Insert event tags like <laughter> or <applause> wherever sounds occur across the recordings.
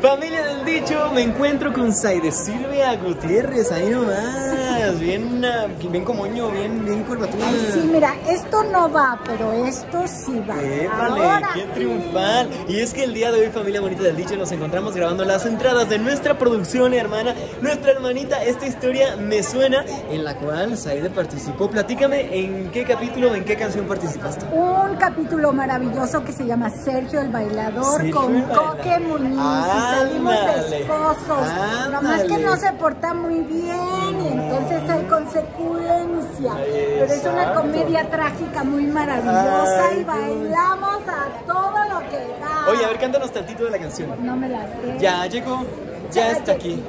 Familia del dicho, me encuentro con Saide Silvia Gutiérrez, ahí nomás, bien, ah, bien comoño, bien, bien curvatura. Sí, mira, esto no va, pero esto sí va. ¡Épale! Ahora ¡Qué sí. triunfal! Y es que el día de hoy, familia bonita del dicho, nos encontramos grabando las entradas de nuestra producción, hermana, nuestra hermanita, esta historia me suena, en la cual Saide participó. Platícame en qué capítulo, en qué canción participaste. Un capítulo maravilloso que se llama Sergio el Bailador Sergio con el Bailador. Coque Muniz y salimos de esposos. Nomás que ándale. no se porta muy bien y entonces hay consecuencia. Ay, Pero es una comedia trágica muy maravillosa Ay, y bailamos a todo lo que da. Oye, a ver, cántanos tantito de la canción. No me la sé. Ya llegó, ya está aquí.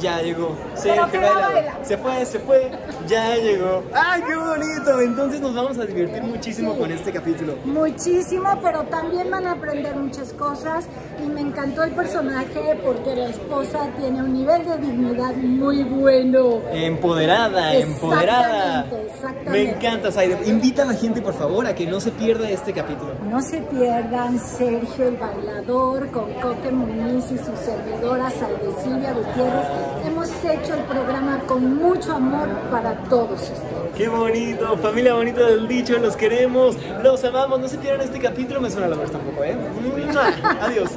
Ya llegó, Sergio baila. Se fue, se fue, ya llegó. ¡Ay, qué bonito! Entonces nos vamos a divertir muchísimo Sí. con este capítulo. Muchísimo, pero también van a aprender muchas cosas y me encantó el personaje porque la esposa tiene un nivel de dignidad muy bueno. Empoderada, empoderada. Exactamente, exactamente. Me encanta, Saide. Invita a la gente, por favor, a que no se pierda este capítulo. No se pierdan Sergio el bailador con Coque Muniz y su servidora Saide Silvia Gutiérrez. Hemos hecho el programa con mucho amor para todos ustedes. ¡Qué bonito! Familia bonita del dicho, los queremos, los amamos. No se pierdan este capítulo, me suena la voz tampoco, ¿eh? ¡Mua! <laughs> Adiós.